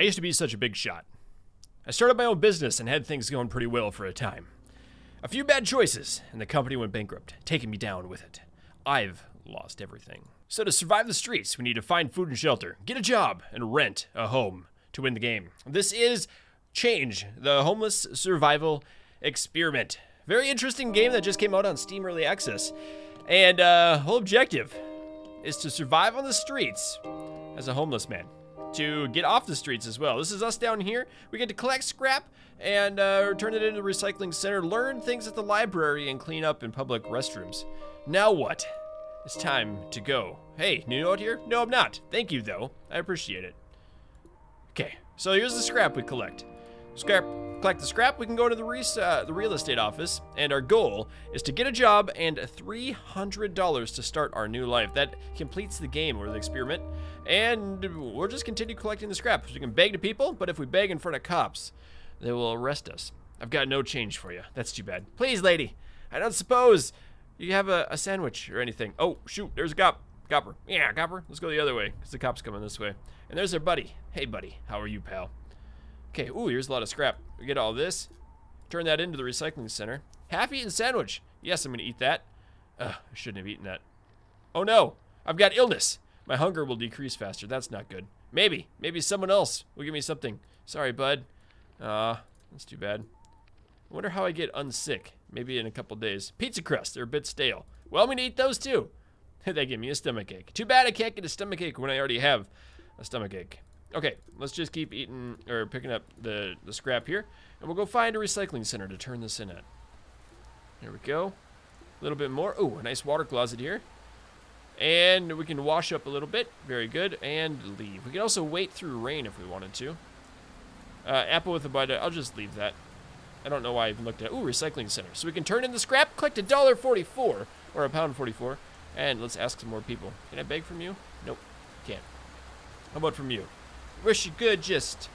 I used to be such a big shot. I started my own business and had things going pretty well for a time. A few bad choices, and the company went bankrupt, taking me down with it. I've lost everything. So, to survive the streets, we need to find food and shelter, get a job, and rent a home to win the game. This is Change, the homeless survival experiment. Very interesting game that just came out on Steam Early Access. And uh, whole objective is to survive on the streets as a homeless man. To get off the streets as well. This is us down here. We get to collect scrap and uh, return it into the recycling center, learn things at the library, and clean up in public restrooms. Now what? It's time to go. Hey, new note here? No, I'm not. Thank you, though. I appreciate it. Okay, so here's the scrap we collect. Scrap, collect the scrap, we can go to the, uh, the real estate office, and our goal is to get a job and $300 to start our new life. That completes the game or the experiment, and we'll just continue collecting the scrap. We can beg to people, but if we beg in front of cops, they will arrest us. I've got no change for you. That's too bad. Please, lady, I don't suppose you have a, a sandwich or anything. Oh, shoot, there's a cop. Copper. Yeah, Copper. Let's go the other way, because the cop's coming this way. And there's our buddy. Hey, buddy. How are you, pal? Okay, ooh, here's a lot of scrap. We get all this. Turn that into the recycling center. Half-eaten sandwich. Yes, I'm to eat that. Ugh, I shouldn't have eaten that. Oh, no. I've got illness. My hunger will decrease faster. That's not good. Maybe. Maybe someone else will give me something. Sorry, bud. Uh, that's too bad. I wonder how I get unsick. Maybe in a couple days. Pizza crust. They're a bit stale. Well, I'm to eat those, too. they give me a stomach ache. Too bad I can't get a stomach ache when I already have a stomach ache. Okay, let's just keep eating or picking up the, the scrap here. And we'll go find a recycling center to turn this in at. There we go. A little bit more. Oh, a nice water closet here. And we can wash up a little bit. Very good. And leave. We can also wait through rain if we wanted to. Uh, apple with a bite. I'll just leave that. I don't know why I even looked at. Ooh, recycling center. So we can turn in the scrap, collect a dollar forty-four or a pound forty-four, and let's ask some more people. Can I beg from you? Nope, can't. How about from you? Wish you could just.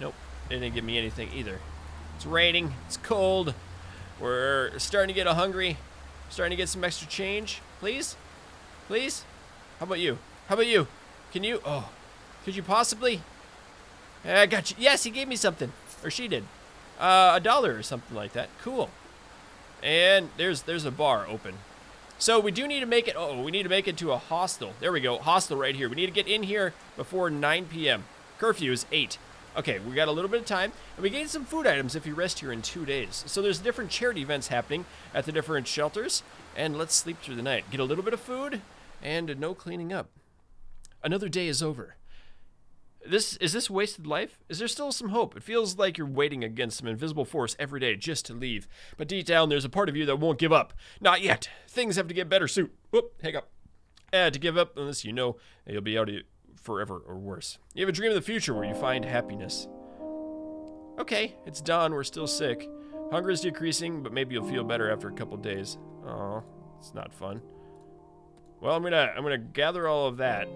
Nope, they didn't give me anything either. It's raining. It's cold. We're starting to get a hungry. Starting to get some extra change. Please, please. How about you? How about you? Can you? Oh, could you possibly? I got you. Yes, he gave me something, or she did. Uh, a dollar or something like that. Cool. And there's there's a bar open. So we do need to make it, oh, we need to make it to a hostel. There we go, hostel right here. We need to get in here before 9 p.m. Curfew is 8. Okay, we got a little bit of time, and we gain some food items if you rest here in two days. So there's different charity events happening at the different shelters, and let's sleep through the night. Get a little bit of food, and no cleaning up. Another day is over. This is this wasted life? Is there still some hope? It feels like you're waiting against some invisible force every day just to leave. But deep down, there's a part of you that won't give up. Not yet. Things have to get better soon. Whoop, hiccup. Uh, to give up unless you know you'll be out of forever or worse. You have a dream of the future where you find happiness. Okay, it's dawn. We're still sick. Hunger is decreasing, but maybe you'll feel better after a couple days. Oh, it's not fun. Well, I'm gonna I'm gonna gather all of that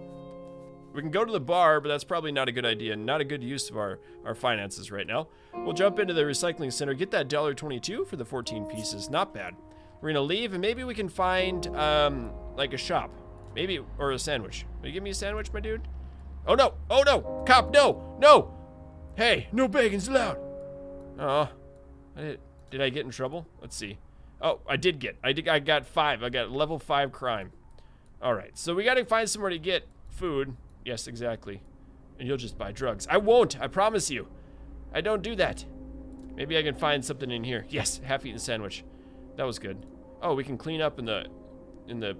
we can go to the bar, but that's probably not a good idea. Not a good use of our, our finances right now. We'll jump into the recycling center, get that $1.22 for the 14 pieces. Not bad. We're gonna leave, and maybe we can find, um, like a shop. Maybe, or a sandwich. Will you give me a sandwich, my dude? Oh, no! Oh, no! Cop, no! No! Hey, no bacon's allowed! Oh, did, did I get in trouble? Let's see. Oh, I did get. I did. I got five. I got level five crime. All right, so we got to find somewhere to get food. Yes, exactly. And you'll just buy drugs. I won't, I promise you. I don't do that. Maybe I can find something in here. Yes, half-eaten sandwich. That was good. Oh, we can clean up in the in the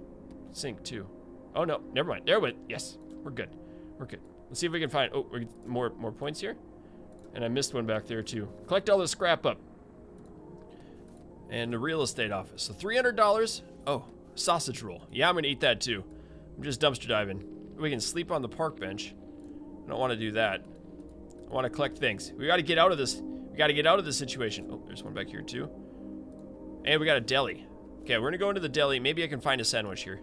sink too. Oh no, never mind. There we yes, we're good. We're good. Let's see if we can find oh more more points here. And I missed one back there too. Collect all the scrap up. And the real estate office. So $300. Oh, sausage roll. Yeah, I'm gonna eat that too. I'm just dumpster diving. We can sleep on the park bench. I don't want to do that. I want to collect things. We got to get out of this. We got to get out of this situation. Oh, there's one back here too. And we got a deli. Okay, we're gonna go into the deli. Maybe I can find a sandwich here.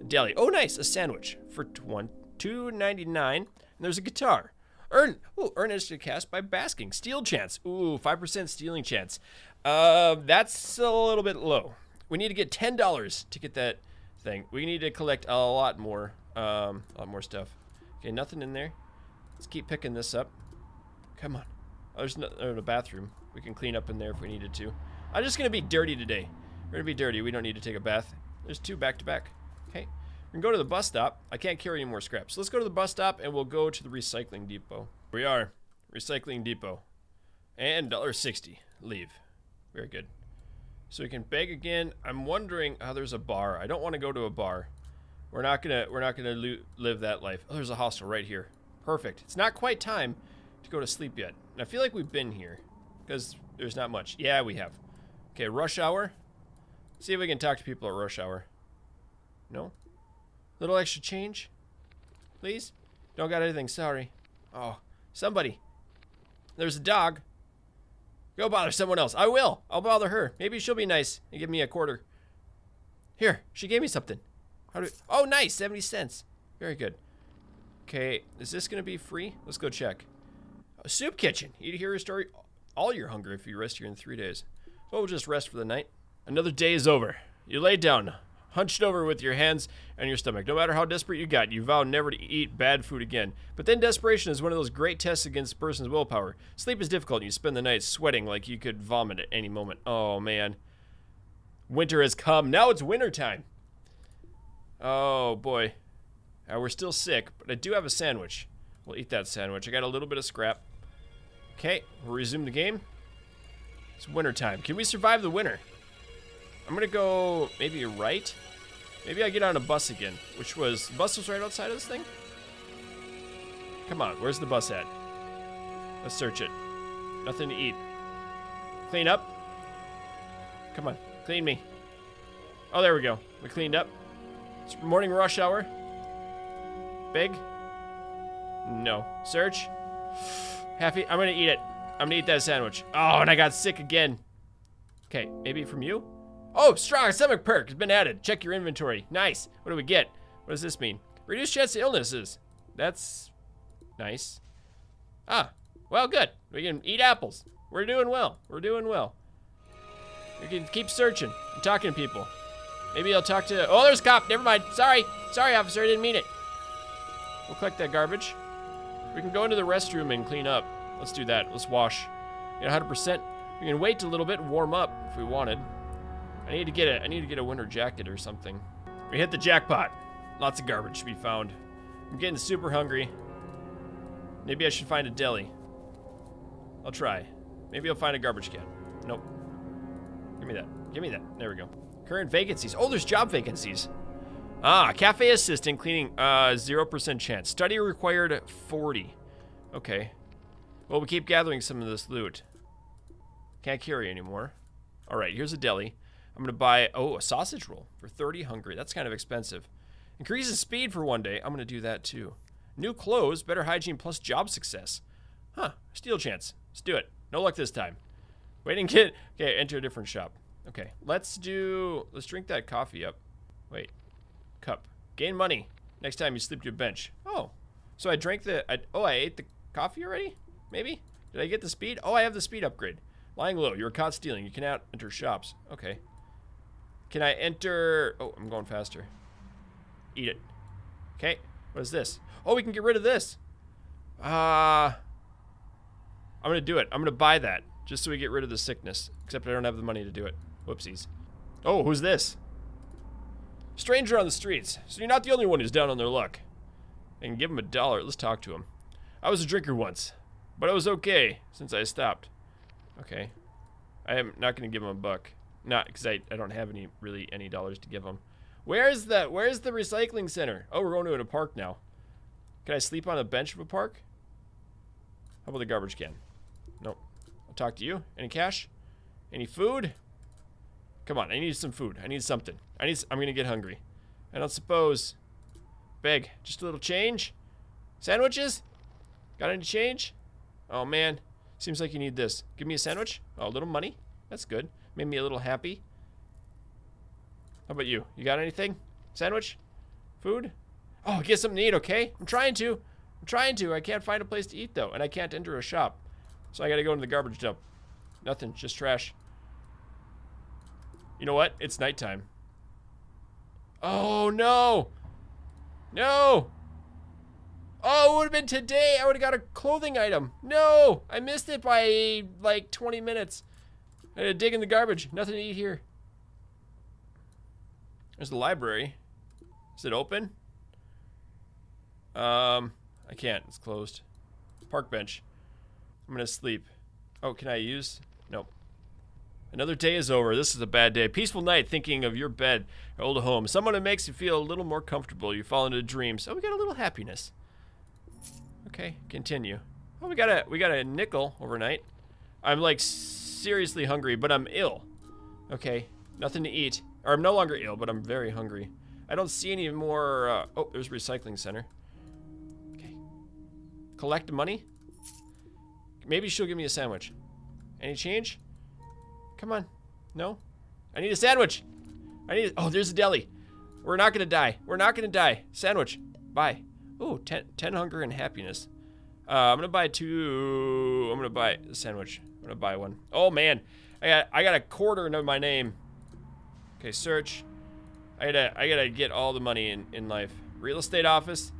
A deli. Oh, nice, a sandwich for one two ninety nine. And there's a guitar. Earn. Ooh, earn instant cast by busking. Steal chance. Ooh, five percent stealing chance. Uh, that's a little bit low. We need to get ten dollars to get that thing. We need to collect a lot more. Um, a lot more stuff. Okay, nothing in there. Let's keep picking this up. Come on. Oh, there's no, a bathroom. We can clean up in there if we needed to. I'm just going to be dirty today. We're going to be dirty. We don't need to take a bath. There's two back to back. Okay. We can go to the bus stop. I can't carry any more scraps. So let's go to the bus stop and we'll go to the recycling depot. We are. Recycling depot. And $1.60. Leave. Very good. So we can beg again. I'm wondering how oh, there's a bar. I don't want to go to a bar. We're not gonna we're not gonna live that life. Oh, there's a hostel right here. Perfect. It's not quite time to go to sleep yet. And I feel like we've been here because there's not much. Yeah, we have. Okay, rush hour. See if we can talk to people at rush hour. No? Little extra change? Please? Don't got anything, sorry. Oh, somebody. There's a dog. Go bother someone else. I will. I'll bother her. Maybe she'll be nice and give me a quarter. Here, she gave me something. How do? oh, nice, 70 cents. Very good. Okay, is this gonna be free? Let's go check. A soup kitchen. Hear a story all your hunger if you rest here in three days. Well, we'll just rest for the night. Another day is over. You lay down, hunched over with your hands on your stomach. No matter how desperate you got, you vow never to eat bad food again. But then desperation is one of those great tests against a person's willpower. Sleep is difficult, and you spend the night sweating like you could vomit at any moment. Oh, man. Winter has come. Now it's winter time. Oh, boy. Uh, we're still sick, but I do have a sandwich. We'll eat that sandwich. I got a little bit of scrap. Okay, we'll resume the game. It's winter time. Can we survive the winter? I'm gonna go maybe right. Maybe I get on a bus again, which was the bus was right outside of this thing. Come on, where's the bus at? Let's search it. Nothing to eat. Clean up. Come on, clean me. Oh, there we go. We cleaned up. It's morning rush hour. Big? No. Search. Happy? I'm gonna eat it. I'm gonna eat that sandwich. Oh, and I got sick again. Okay, maybe from you? Oh, strong stomach perk has been added. Check your inventory. Nice. What do we get? What does this mean? Reduced chance of illnesses. That's nice. Ah, well, good. We can eat apples. We're doing well. We're doing well. We can keep searching and talking to people. Maybe I'll talk to... Oh, there's a cop. Never mind. Sorry. Sorry, officer. I didn't mean it. We'll collect that garbage. We can go into the restroom and clean up. Let's do that. Let's wash. Get 100%. We can wait a little bit and warm up if we wanted. I need to get a I need to get a winter jacket or something. We hit the jackpot. Lots of garbage to be found. I'm getting super hungry. Maybe I should find a deli. I'll try. Maybe I'll find a garbage can. Nope. Give me that. Give me that. There we go. Current vacancies. Oh, there's job vacancies. Ah, cafe assistant cleaning. Uh, 0% chance. Study required 40. Okay. Well, we keep gathering some of this loot. Can't carry anymore. All right, here's a deli. I'm to buy, oh, a sausage roll for 30 hungry. That's kind of expensive. Increases speed for one day. I'm to do that too. New clothes, better hygiene plus job success. Huh, steal chance. Let's do it. No luck this time. Waiting kid. Okay, enter a different shop. Okay, let's do, let's drink that coffee up. Wait, cup. Gain money next time you sleep to a bench. Oh, so I drank the, I, oh, I ate the coffee already? Maybe? Did I get the speed? Oh, I have the speed upgrade. Lying low, you are caught stealing. You cannot enter shops. Okay. Can I enter? Oh, I'm going faster. Eat it. Okay. What is this? Oh, we can get rid of this. Uh, I'm to do it. I'm to buy that just so we get rid of the sickness. Except I don't have the money to do it. Whoopsies. Oh, who's this? Stranger on the streets. So you're not the only one who's down on their luck. Can give him a dollar. Let's talk to him. I was a drinker once, but I was okay since I stopped. Okay. I am not going to give him a buck. Not because I, I don't have any really any dollars to give him. Where's the Where's the recycling center? Oh, we're going to a park now. Can I sleep on a bench of a park? How about the garbage can? Nope. I'll talk to you. Any cash? Any food? Come on, I need some food. I need something. I need. I'm gonna get hungry. I don't suppose. Beg. Just a little change. Sandwiches? Got any change? Oh man, seems like you need this. Give me a sandwich. Oh, a little money. That's good. Made me a little happy. How about you? You got anything? Sandwich? Food? Oh, get something to eat, okay? I'm trying to. I'm trying to. I can't find a place to eat, though. And I can't enter a shop. So I gotta go into the garbage dump. Nothing. Just trash. You know what? It's nighttime. Oh, no! No! Oh, it would have been today. I would have got a clothing item. No, I missed it by like 20 minutes. I had to dig in the garbage. Nothing to eat here. There's the library. Is it open? Um, I can't. It's closed. Park bench. I'm gonna sleep. Oh, can I use? Nope. Another day is over. This is a bad day. Peaceful night thinking of your bed, your old home. Someone who makes you feel a little more comfortable. You fall into dreams. Oh, we got a little happiness. Okay, continue. Oh, we got a we got a nickel overnight. I'm like seriously hungry, but I'm ill. Okay, nothing to eat. Or I'm no longer ill, but I'm very hungry. I don't see any more. Uh, oh, there's recycling center. Okay. Collect money. Maybe she'll give me a sandwich. Any change? Come on. No? I need a sandwich. I need. Oh, there's a deli. We're not gonna die. We're not gonna die. Sandwich. Bye. Ooh, 10, 10 hunger and happiness. Uh, I'm gonna buy two. I'm gonna buy a sandwich. I'm gonna buy one. Oh man, I got I got a quarter into my name. Okay, search. I gotta I gotta get all the money in in life. Real estate office.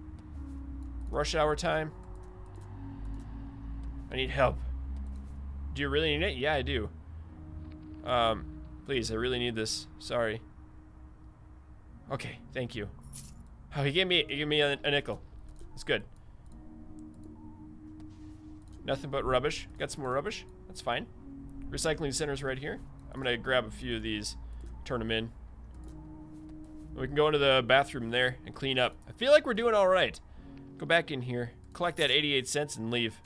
Rush hour time. I need help. Do you really need it? Yeah, I do. Um, please, I really need this. Sorry. Okay, thank you. Oh, he gave me he gave me a, a nickel. It's good. Nothing but rubbish. Got some more rubbish. That's fine. Recycling center's right here. I'm gonna grab a few of these, turn them in. We can go into the bathroom there and clean up. I feel like we're doing all right. Go back in here, collect that 88 cents and leave.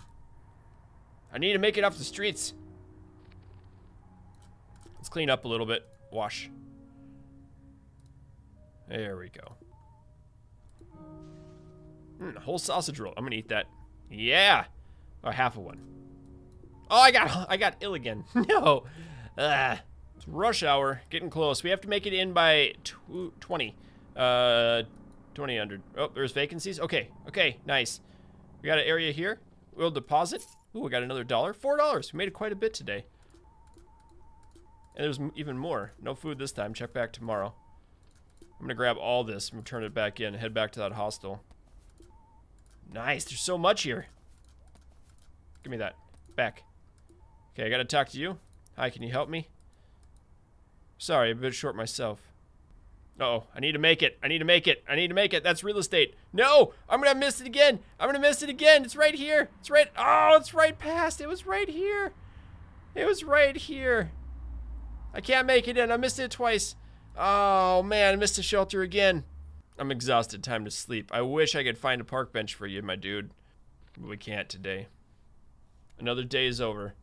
I need to make it off the streets. Let's clean up a little bit. Wash. There we go. Mm, whole sausage roll. I'm gonna eat that. Yeah. Or half of one. Oh, I got I got ill again. no. It's rush hour. Getting close. We have to make it in by 20. Uh, 2000. Oh, there's vacancies. Okay. Okay. Nice. We got an area here. We'll deposit. Ooh, we got another dollar. Four dollars. We made it quite a bit today. And there's even more. No food this time. Check back tomorrow. I'm gonna grab all this and return it back in and head back to that hostel. Nice. There's so much here. Give me that. Back. Okay, I gotta talk to you. Hi, can you help me? Sorry, I'm a bit short myself. Uh oh I need to make it. I need to make it. I need to make it. That's real estate. No! I'm gonna miss it again. I'm gonna miss it again. It's right here. It's right. Oh, it's right past. It was right here. It was right here. I can't make it in. I missed it twice. Oh, man. I missed the shelter again. I'm exhausted. Time to sleep. I wish I could find a park bench for you, my dude. But we can't today. Another day is over.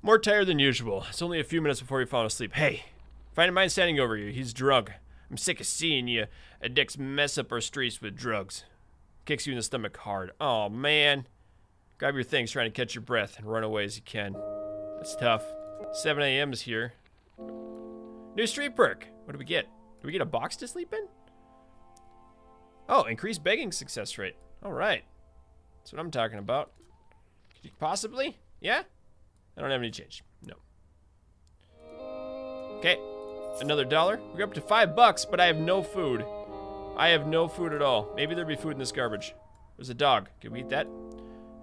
More tired than usual. It's only a few minutes before you fall asleep. Hey, find a man standing over you. He's drunk. I'm sick of seeing you addicts mess up our streets with drugs. Kicks you in the stomach hard. Oh, man. Grab your things, trying to catch your breath, and run away as you can. That's tough. 7 a.m. is here. New street perk. What do we get? Do we get a box to sleep in? Oh, increased begging success rate. All right. That's what I'm talking about. Possibly? Yeah? I don't have any change. No. Okay. Another dollar. We're up to five bucks, but I have no food. I have no food at all. Maybe there'd be food in this garbage. There's a dog. Can we eat that?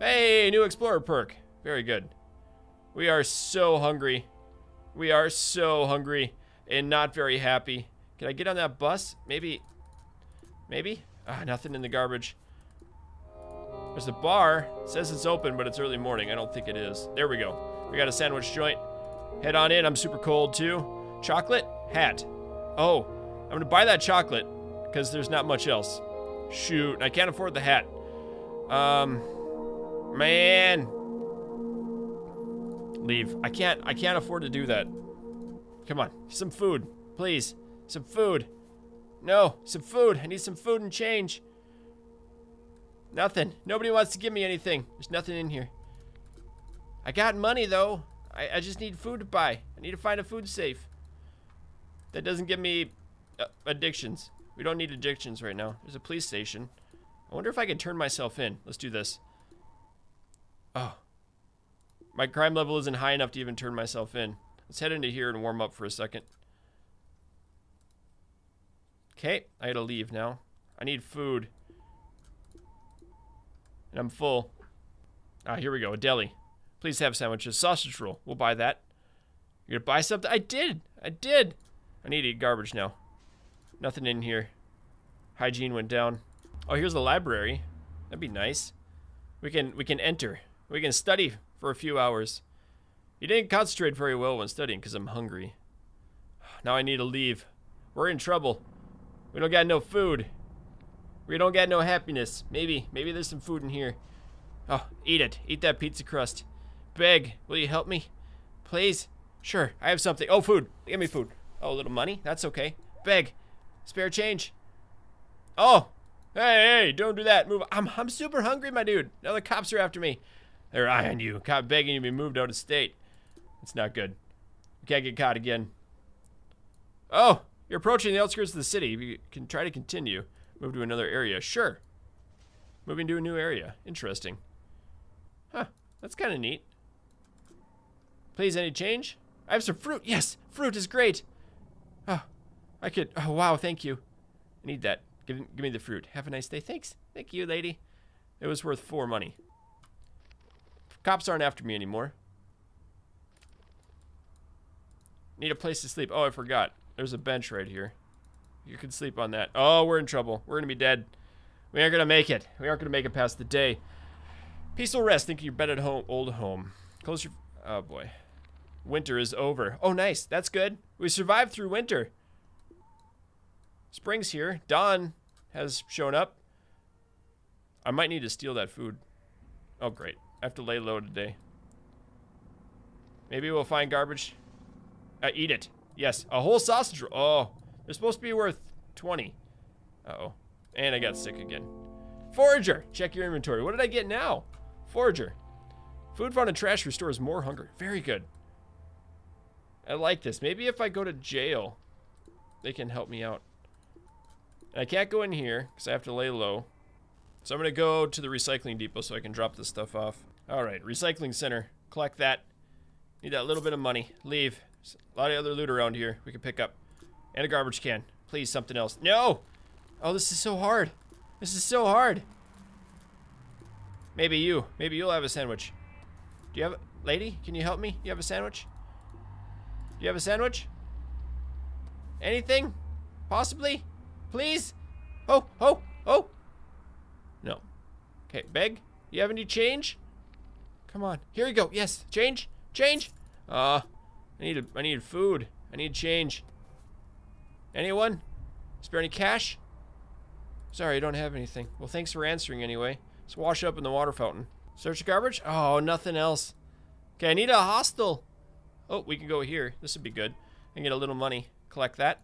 Hey, new explorer perk. Very good. We are so hungry. We are so hungry and not very happy. Can I get on that bus? Maybe. Maybe? Ah, nothing in the garbage. There's a bar. It says it's open, but it's early morning. I don't think it is. There we go. We got a sandwich joint. Head on in. I'm super cold, too. Chocolate? Hat. Oh, I'm going to buy that chocolate because there's not much else. Shoot, I can't afford the hat. Um, man. Leave. I can't, I can't afford to do that. Come on, some food, please. Some food. No, some food. I need some food and change. Nothing. Nobody wants to give me anything. There's nothing in here. I got money, though. I, I just need food to buy. I need to find a food safe. That doesn't give me uh, addictions. We don't need addictions right now. There's a police station. I wonder if I can turn myself in. Let's do this. Oh. My crime level isn't high enough to even turn myself in. Let's head into here and warm up for a second. Okay, I gotta leave now. I need food. And I'm full. Ah, here we go. A deli. Please have sandwiches. Sausage roll. We'll buy that. You're gonna buy something? I did. I did. I need to eat garbage now. Nothing in here. Hygiene went down. Oh, here's the library. That'd be nice. We can we can enter. We can study for a few hours. You didn't concentrate very well when studying because I'm hungry. Now I need to leave. We're in trouble. We don't got no food. We don't got no happiness. Maybe, maybe there's some food in here. Oh, eat it. Eat that pizza crust. Beg, will you help me? Please? Sure, I have something. Oh, food. Give me food. Oh, a little money. That's okay. Beg. Spare change. Oh, hey, hey, don't do that. Move. I'm, I'm super hungry, my dude. Now the cops are after me. They're eyeing you. Cop begging you to be moved out of state. It's not good. You can't get caught again. Oh, you're approaching the outskirts of the city. You can try to continue. Move to another area. Sure. Moving to a new area. Interesting. Huh. That's kind of neat. Please, any change? I have some fruit. Yes, fruit is great. Oh, I could. Oh, wow. Thank you. I need that. Give, give me the fruit. Have a nice day. Thanks. Thank you, lady. It was worth four money. Cops aren't after me anymore. Need a place to sleep. Oh, I forgot. There's a bench right here. You can sleep on that. Oh, we're in trouble. We're gonna be dead. We aren't gonna make it. We aren't gonna make it past the day. Peaceful rest. Think you're better at home, old home. Close your. Oh boy. Winter is over. Oh, nice. That's good. We survived through winter. Spring's here. Dawn has shown up. I might need to steal that food. Oh, great. I have to lay low today. Maybe we'll find garbage. Uh, eat it. Yes, a whole sausage roll. Oh, they're supposed to be worth 20. Uh-oh. And I got sick again. Forager. Check your inventory. What did I get now? Forager. Food found in trash restores more hunger. Very good. I like this. Maybe if I go to jail, they can help me out. And I can't go in here because I have to lay low. So I'm going to go to the recycling depot so I can drop this stuff off. All right, recycling center. Collect that. Need that little bit of money. Leave. There's a lot of other loot around here we can pick up. And a garbage can. Please, something else. No! Oh, this is so hard. This is so hard. Maybe you. Maybe you'll have a sandwich. Do you have a... Lady, can you help me? You have a sandwich? Do you have a sandwich? Anything? Possibly? Please? Oh, oh, oh! No. Okay, beg? You have any change? Come on. Here you go. Yes, change. Change. Uh, I need a, I need food. I need change. Anyone? Spare any cash? Sorry, I don't have anything. Well, thanks for answering anyway. Let's wash up in the water fountain. Search the garbage? Oh, nothing else. Okay, I need a hostel. Oh, we can go here. This would be good. And get a little money. Collect that.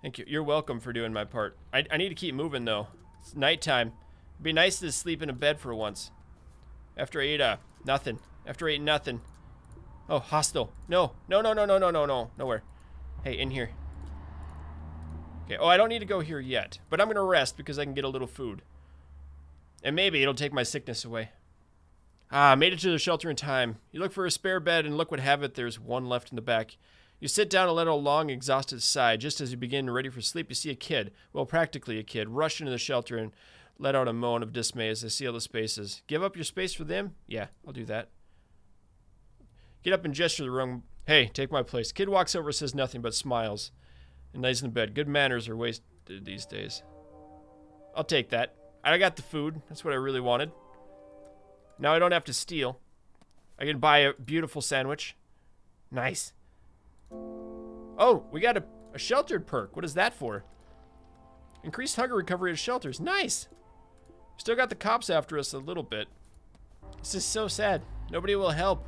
Thank you. You're welcome for doing my part. I, I need to keep moving, though. It's nighttime. It'd be nice to sleep in a bed for once. After I eat, uh, nothing. After I eat nothing. Oh, hostile. No. No, no, no, no, no, no, no. Nowhere. Hey, in here. Okay. Oh, I don't need to go here yet. But I'm going to rest because I can get a little food. And maybe it'll take my sickness away. Ah, made it to the shelter in time. You look for a spare bed and look what have it, there's one left in the back. You sit down and let a long, exhausted sigh. Just as you begin ready for sleep, you see a kid, well, practically a kid, rush into the shelter and let out a moan of dismay as they see all the spaces. Give up your space for them? Yeah, I'll do that. Get up and gesture the room. Hey, take my place. Kid walks over, says nothing, but smiles and lays in the bed. Good manners are wasted these days. I'll take that. I got the food. That's what I really wanted. Now I don't have to steal. I can buy a beautiful sandwich. Nice. Oh, we got a, a sheltered perk. What is that for? Increased hunger recovery at shelters. Nice. Still got the cops after us a little bit. This is so sad. Nobody will help.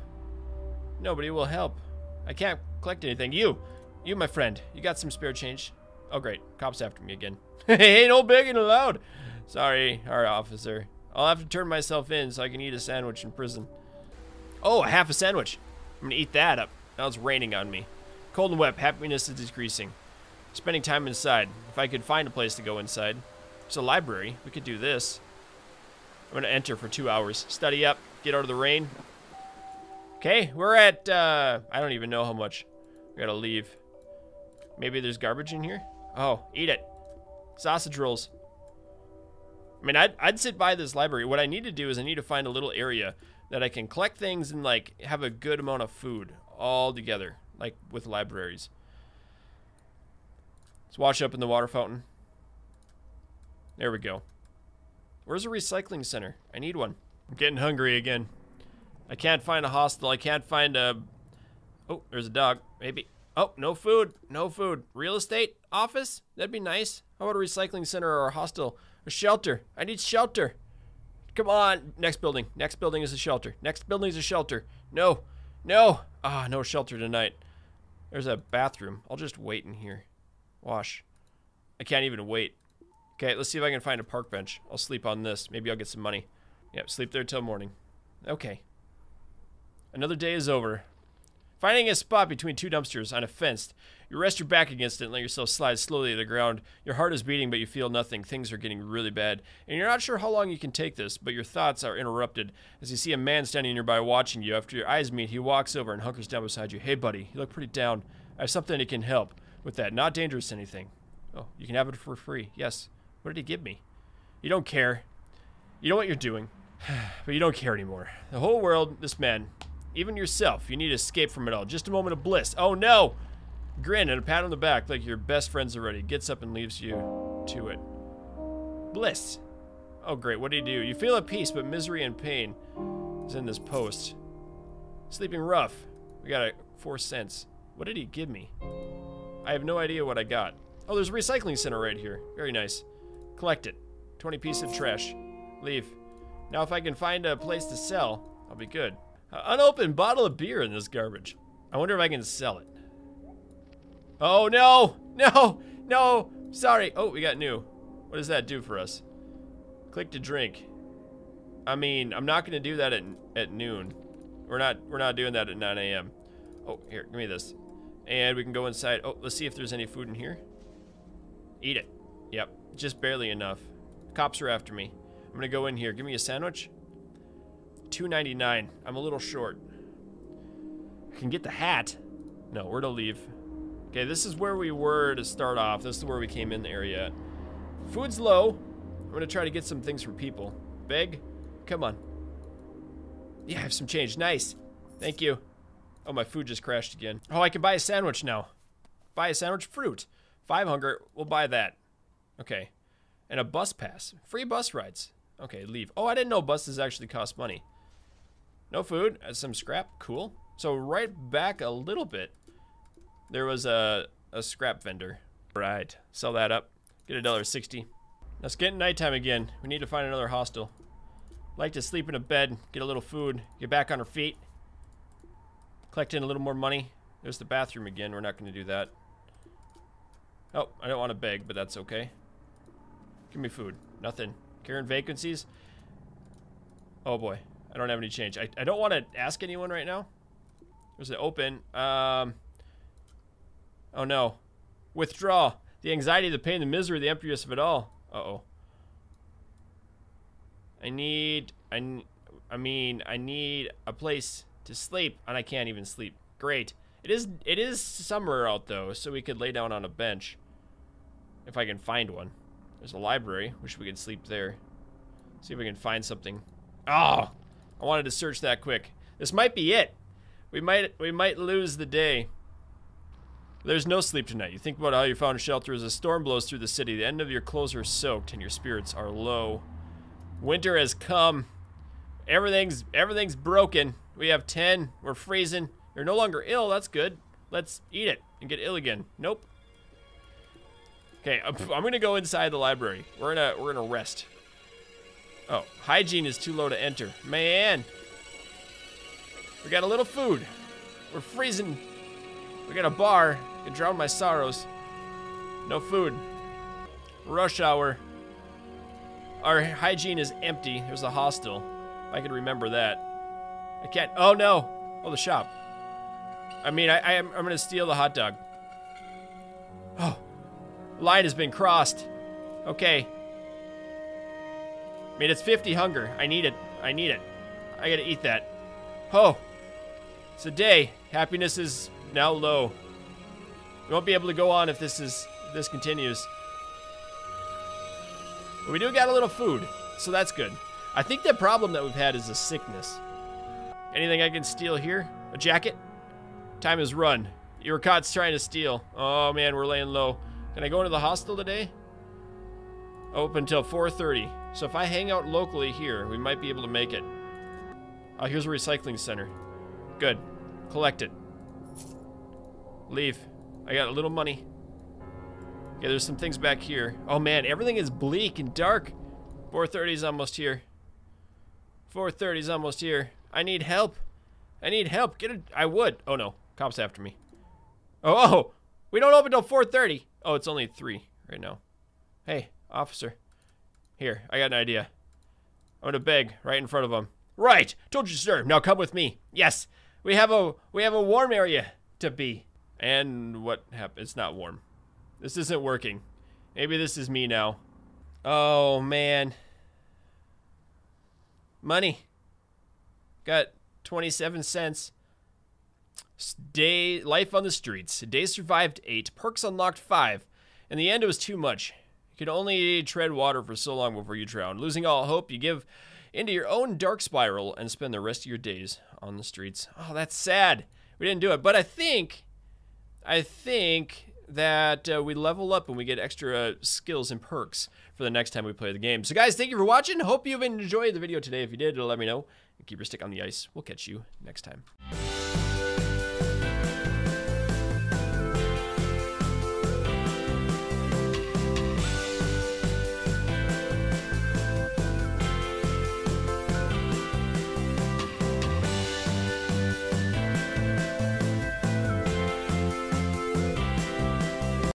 Nobody will help. I can't collect anything. You, you, my friend, you got some spare change. Oh, great. Cops after me again. hey, no begging allowed. Sorry, our officer. I'll have to turn myself in so I can eat a sandwich in prison. Oh, a half a sandwich. I'm gonna eat that up. Now it's raining on me. Cold and wet, happiness is decreasing. Spending time inside. If I could find a place to go inside. There's a library. We could do this. I'm gonna enter for two hours. Study up, get out of the rain. Okay, we're at, uh, I don't even know how much. We gotta leave. Maybe there's garbage in here? Oh, eat it. Sausage rolls. I mean, I'd, I'd sit by this library. What I need to do is I need to find a little area that I can collect things and like have a good amount of food all together, like with libraries. Let's wash up in the water fountain. There we go. Where's a recycling center? I need one. I'm getting hungry again. I can't find a hostel. I can't find a... Oh, there's a dog. Maybe. Oh, no food. No food. Real estate? Office? That'd be nice. How about a recycling center or a hostel? A shelter. I need shelter. Come on. Next building. Next building is a shelter. Next building is a shelter. No. No. Ah, no shelter tonight. There's a bathroom. I'll just wait in here. Wash. I can't even wait. Okay, let's see if I can find a park bench. I'll sleep on this. Maybe I'll get some money. Yep, sleep there till morning. Okay. Another day is over. Finding a spot between two dumpsters on a fence, you rest your back against it and let yourself slide slowly to the ground. Your heart is beating, but you feel nothing. Things are getting really bad. And you're not sure how long you can take this, but your thoughts are interrupted as you see a man standing nearby watching you. After your eyes meet, he walks over and hunkers down beside you. Hey, buddy, you look pretty down. I have something that can help with that. Not dangerous anything. Oh, you can have it for free. Yes. What did he give me? You don't care. You know what you're doing. but you don't care anymore. The whole world, this man, even yourself, you need to escape from it all. Just a moment of bliss. Oh no! Grin and a pat on the back like your best friends already. Gets up and leaves you to it. Bliss. Oh great, what do you do? You feel at peace, but misery and pain is in this post. Sleeping rough. We got a four cents. What did he give me? I have no idea what I got. Oh, there's a recycling center right here. Very nice. Collect it. 20 pieces of trash. Leave. Now if I can find a place to sell, I'll be good. Unopened bottle of beer in this garbage. I wonder if I can sell it. Oh no! No! No! Sorry. Oh, we got new. What does that do for us? Click to drink. I mean, I'm not gonna do that at, at noon. We're not we're not doing that at 9 a.m. Oh, here, give me this. And we can go inside. Oh, let's see if there's any food in here. Eat it. Yep, just barely enough. Cops are after me. I'm gonna go in here. Give me a sandwich. 2.99. I'm a little short. I can get the hat. No, where to leave. Okay, this is where we were to start off. This is where we came in the area. Food's low. I'm gonna try to get some things from people. Beg? Come on. Yeah, I have some change. Nice. Thank you. Oh, my food just crashed again. Oh, I can buy a sandwich now. Buy a sandwich fruit. Five hunger. We'll buy that. Okay. And a bus pass. Free bus rides. Okay, leave. Oh, I didn't know buses actually cost money. No food. Uh, some scrap. Cool. So right back a little bit, there was a, a scrap vendor. Right. Sell that up. Get a dollar sixty. Let's get nighttime again. We need to find another hostel. Like to sleep in a bed, get a little food, get back on our feet. Collect in a little more money. There's the bathroom again. We're not going to do that. Oh, I don't want to beg, but that's okay. Give me food. Nothing. Current vacancies? Oh boy. I don't have any change. I, I don't want to ask anyone right now. There's an open. Um, oh no. Withdraw. The anxiety, the pain, the misery, the emptiness of it all. Uh-oh. I need... I, I mean, I need a place to sleep, and I can't even sleep. Great. It is it is summer out though, so we could lay down on a bench. If I can find one. There's a library. Wish we could sleep there. See if we can find something. Oh, I wanted to search that quick. This might be it. We might we might lose the day. There's no sleep tonight. You think about how you found shelter as a storm blows through the city. The end of your clothes are soaked and your spirits are low. Winter has come. Everything's everything's broken. We have 10. We're freezing. You're no longer ill. That's good. Let's eat it and get ill again. Nope. Okay, I'm, I'm gonna go inside the library. We're gonna we're gonna rest. Oh, hygiene is too low to enter. Man, we got a little food. We're freezing. We got a bar. I can drown my sorrows. No food. Rush hour. Our hygiene is empty. There's a hostel. I can remember that. I can't. Oh no. Oh, the shop. I mean, I, I am, I'm gonna steal the hot dog. Oh, line has been crossed. Okay. I mean, it's 50 hunger. I need it. I need it. I gotta eat that. Oh, it's a day. Happiness is now low. We won't be able to go on if this is if this continues. But we do got a little food, so that's good. I think the problem that we've had is a sickness. Anything I can steal here? A jacket? Time is run. You were caught trying to steal. Oh man, we're laying low. Can I go into the hostel today? Open until 4.30. So if I hang out locally here, we might be able to make it. Oh, here's a recycling center. Good. Collect it. Leave. I got a little money. Yeah, there's some things back here. Oh man, everything is bleak and dark. 4.30 is almost here. 4.30 is almost here. I need help. I need help. Get it. I would. Oh no. Cops after me. Oh, oh. We don't open till 4.30. Oh, it's only 3 right now. Hey, officer. Here, I got an idea. I'm gonna beg right in front of him. Right. Told you, sir. Now come with me. Yes. We have a we have a warm area to be. And what happened? It's not warm. This isn't working. Maybe this is me now. Oh man. Money. Got 27 cents. Day life on the streets. Day survived 8. Perks unlocked 5. In the end it was too much. You can only tread water for so long before you drown. Losing all hope, you give into your own dark spiral and spend the rest of your days on the streets. Oh, that's sad. We didn't do it, but I think I think that uh, we level up and we get extra skills and perks for the next time we play the game. So guys, thank you for watching. Hope you've enjoyed the video today. If you did, let me know. keep your stick on the ice. We'll catch you next time.